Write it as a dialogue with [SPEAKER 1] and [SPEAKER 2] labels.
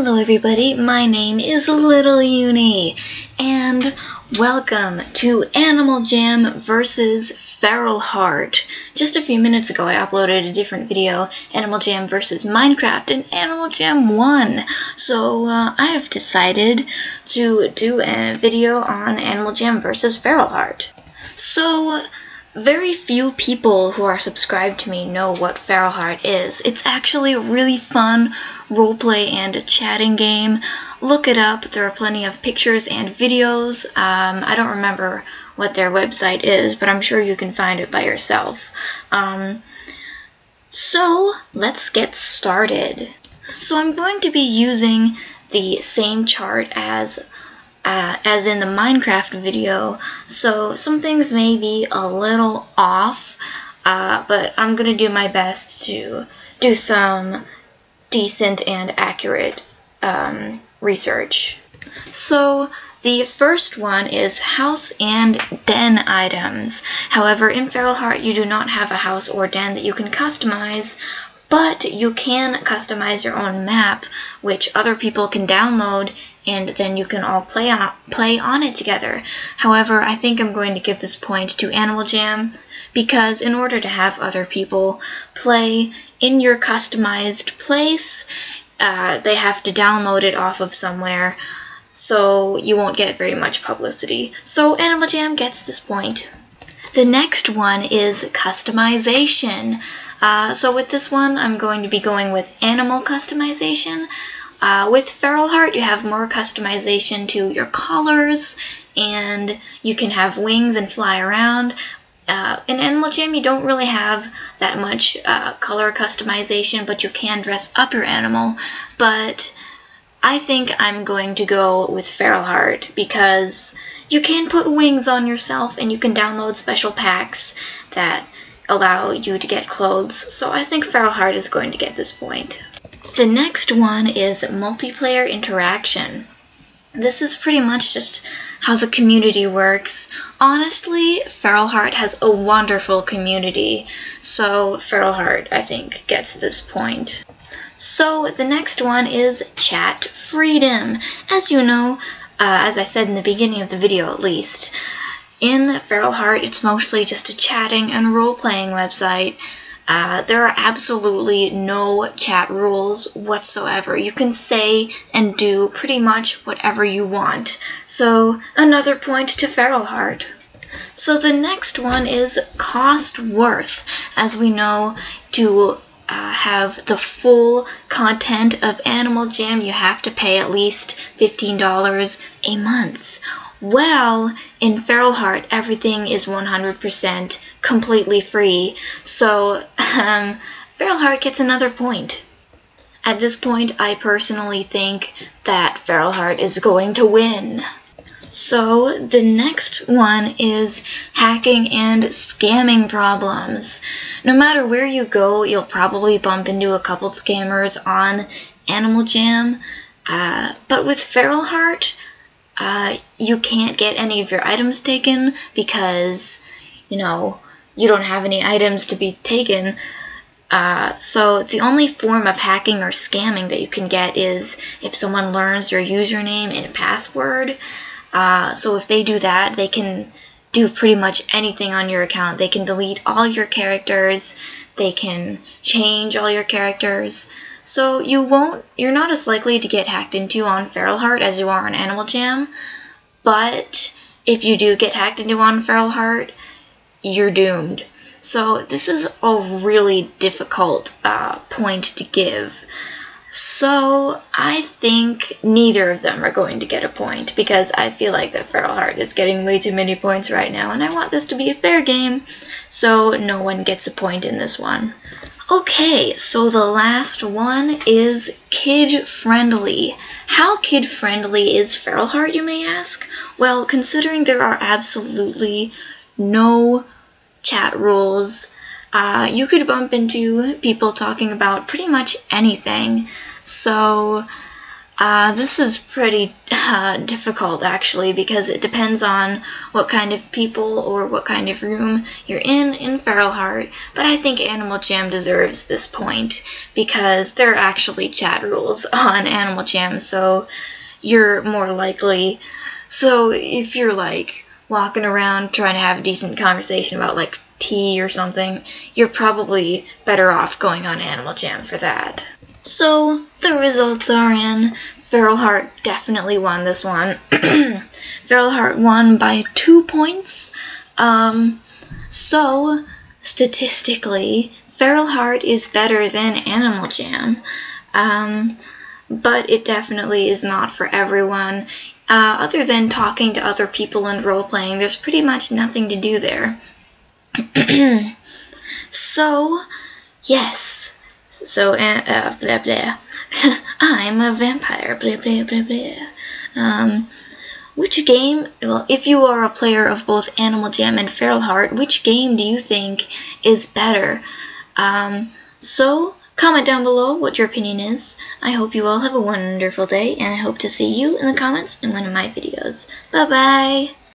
[SPEAKER 1] Hello everybody, my name is Little Uni, and welcome to Animal Jam vs. Feral Heart. Just a few minutes ago I uploaded a different video, Animal Jam vs. Minecraft, and Animal Jam won. So uh, I have decided to do a video on Animal Jam vs. Feral Heart. So very few people who are subscribed to me know what Feral Heart is. It's actually a really fun roleplay and chatting game. Look it up. There are plenty of pictures and videos. Um, I don't remember what their website is, but I'm sure you can find it by yourself. Um, so let's get started. So I'm going to be using the same chart as uh, as in the Minecraft video, so some things may be a little off, uh, but I'm going to do my best to do some decent and accurate um, research. So the first one is house and den items. However, in Feral Heart you do not have a house or den that you can customize, but you can customize your own map, which other people can download, and then you can all play on play on it together. However, I think I'm going to give this point to Animal Jam because in order to have other people play in your customized place, uh, they have to download it off of somewhere, so you won't get very much publicity. So Animal Jam gets this point. The next one is customization. Uh, so with this one, I'm going to be going with animal customization. Uh, with Feral Heart, you have more customization to your collars, and you can have wings and fly around. Uh, in Animal Jam, you don't really have that much uh, color customization, but you can dress up your animal. But I think I'm going to go with Feral Heart because you can put wings on yourself and you can download special packs that allow you to get clothes, so I think Feral Heart is going to get this point. The next one is multiplayer interaction. This is pretty much just how the community works. Honestly, Feral Heart has a wonderful community, so Feral Heart, I think, gets this point. So the next one is chat freedom. As you know, uh, as I said in the beginning of the video at least, in Feral Heart, it's mostly just a chatting and role-playing website. Uh, there are absolutely no chat rules whatsoever. You can say and do pretty much whatever you want. So, another point to Feral Heart. So the next one is cost worth. As we know, to uh, have the full content of Animal Jam, you have to pay at least $15 a month. Well, in Feral Heart, everything is 100% completely free, so um, Feral Heart gets another point. At this point, I personally think that Feral Heart is going to win. So, the next one is hacking and scamming problems. No matter where you go, you'll probably bump into a couple scammers on Animal Jam. Uh, but with Feral Heart, uh, you can't get any of your items taken because, you know, you don't have any items to be taken. Uh, so the only form of hacking or scamming that you can get is if someone learns your username and password. Uh, so if they do that, they can do pretty much anything on your account. They can delete all your characters. They can change all your characters. So you won't, you're not as likely to get hacked into on Feral Heart as you are on Animal Jam, but if you do get hacked into on Feral Heart, you're doomed. So this is a really difficult uh, point to give. So I think neither of them are going to get a point because I feel like that Feral Heart is getting way too many points right now and I want this to be a fair game so no one gets a point in this one. Okay, so the last one is kid friendly. How kid friendly is Feral Heart, you may ask? Well, considering there are absolutely no chat rules, uh, you could bump into people talking about pretty much anything. So, Uh, this is pretty uh, difficult actually because it depends on what kind of people or what kind of room you're in in Feral Heart. But I think Animal Jam deserves this point because there are actually chat rules on Animal Jam, so you're more likely. So if you're like walking around trying to have a decent conversation about like tea or something, you're probably better off going on Animal Jam for that. So the results are in. Feral Heart definitely won this one. Feral Heart won by two points. Um, so statistically, Feral Heart is better than Animal Jam. Um, but it definitely is not for everyone. Uh, other than talking to other people and role playing, there's pretty much nothing to do there. so, yes. So, uh, blah blah. I'm a vampire. Blah blah blah blah. Um, which game? Well, if you are a player of both Animal Jam and Feral Heart, which game do you think is better? Um, so comment down below what your opinion is. I hope you all have a wonderful day, and I hope to see you in the comments in one of my videos. Bye bye.